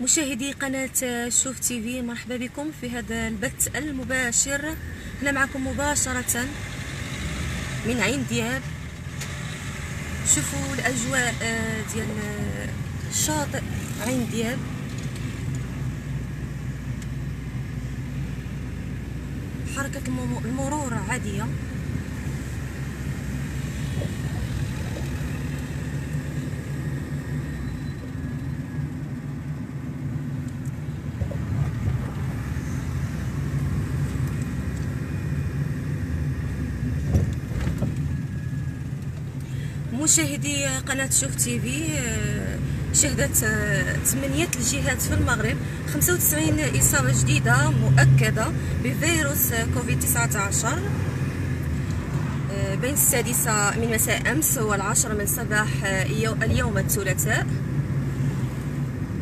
مشاهدي قناة شوف تي في مرحبا بكم في هذا البث المباشر. هنا معكم مباشرة من عين دياب. شوفوا الأجواء آه، ديال آه، شاطئ عين دياب. حركة المرور عادية. مشاهدي قناة شوف تي في آه، شهدت آه، ثمانية الجهات في المغرب 95 إصابة جديدة مؤكدة بفيروس كوفيد 19 آه، بين السادسة من مساء أمس والعاشرة من صباح اليوم الثلاثاء.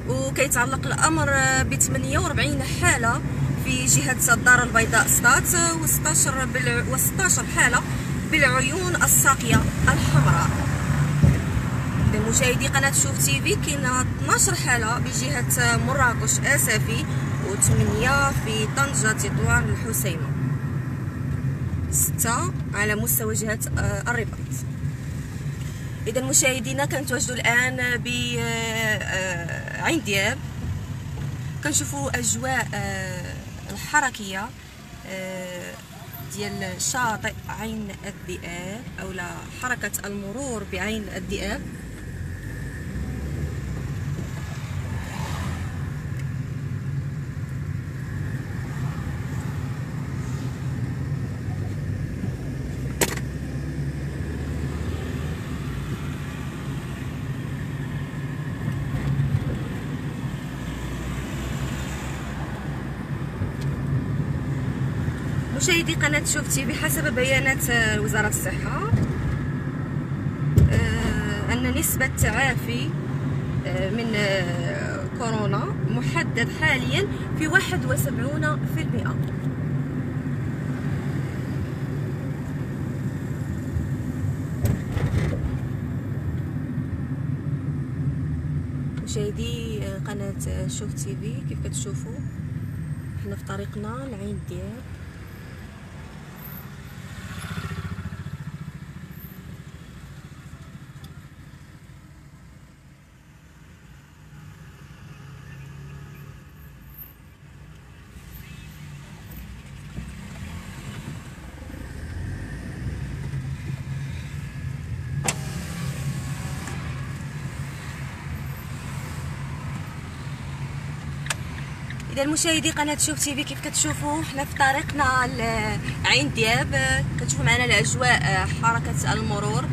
وكيتعلق الأمر ب 48 حالة في جهة الدار البيضاء و16 و16 حالة بالعيون الساقية الحمراء. مشاهدي قناة شوف تي في كاين 12 حالة بجهة مراكش آسفي و8 في طنجة تطوان الحسيمة 6 على مستوى جهة آه، الرباط. إذا مشاهدينا كنتواجدوا الآن ب آه، آه، عين دياب. كنشوفوا أجواء الحركية ديال شاطئ عين الذئاب أو حركة المرور بعين الذئاب مشاهدي قناة شوف تي بحسب بيانات آه، وزارة الصحة آه، أن نسبة التعافي آه، من كورونا محدد حاليا في واحد وسبعون في المئة. مشاهدي قناة شوف تي في كيف كتشوفوا؟ إحنا في طريقنا لعين دياب إذا المشاهدي قناة شوف تي في كيف كتشوفوا حنا في طريقنا لعين دياب. كتشوفوا معنا الأجواء حركة المرور.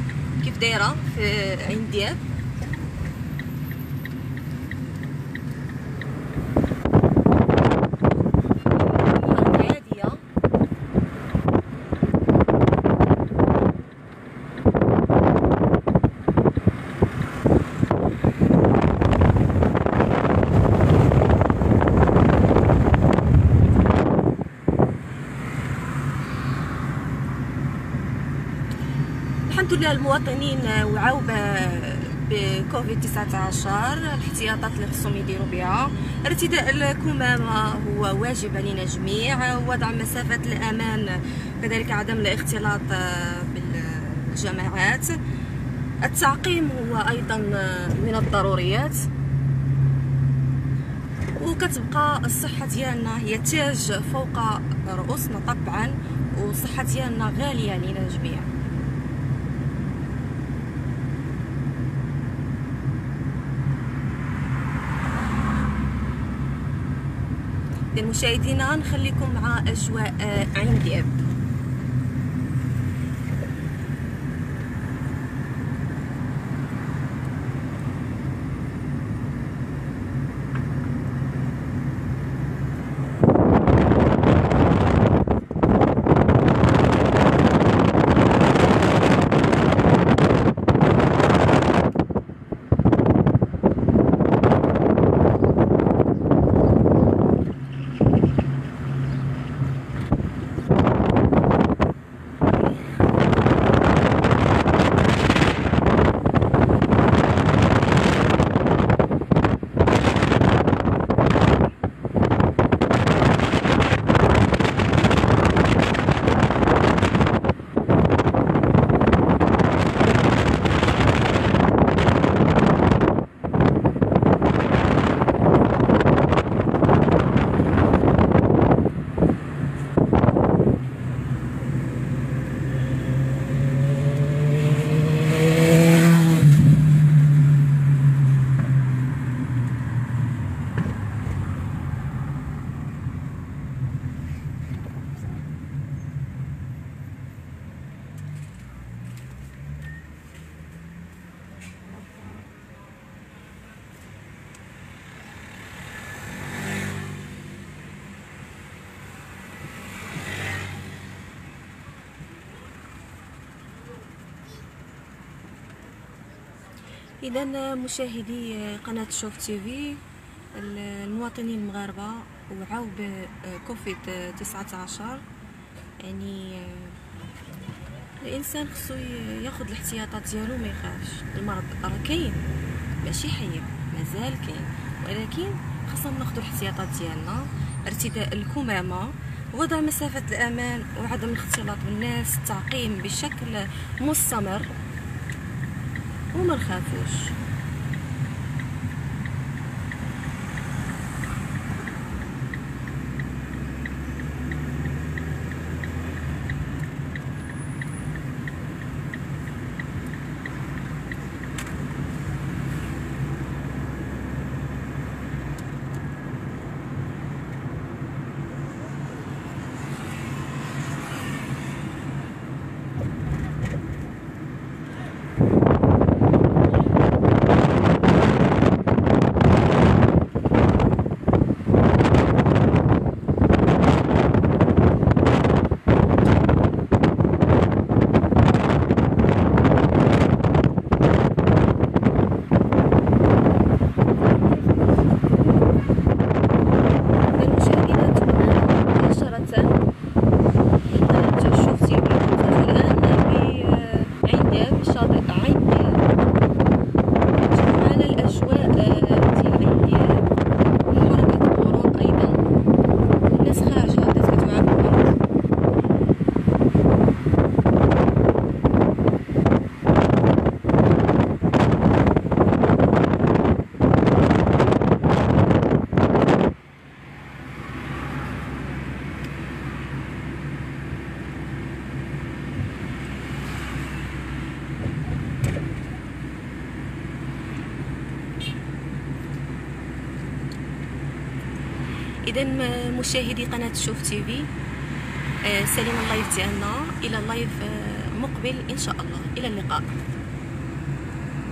كيف دايرة في عين دياب؟ الحمد لله المواطنين وعاو بكوفيد 19 الاحتياطات اللي خصهم يديروا بها. ارتداء الكمامة هو واجب علينا جميع وضع مسافة الأمان كذلك عدم الاختلاط بالجماعات. التعقيم هو أيضا من الضروريات. وكتبقى الصحة ديالنا هي تاج فوق رؤوسنا طبعا والصحة ديالنا غالية علينا جميع مشاهدينا نخليكم مع أجواء عين دياب اذا مشاهدي قناة شوف تي في المواطنين المغاربة وعاو بكوفيد 19 يعني الإنسان خصو ياخذ الاحتياطات ديالو ما يخافش. المرض راه كاين ماشي حي مازال كاين. ولكن خاصنا ناخذ الاحتياطات ديالنا ارتداء الكمامة وضع مسافة الأمان وعدم الاختلاط بالناس التعقيم بشكل مستمر. وما نخافوش اذا مشاهدي قناة شوف تي في آه، سالينا ال live ديالنا إلى ال live آه، مقبل إن شاء الله. إلى اللقاء.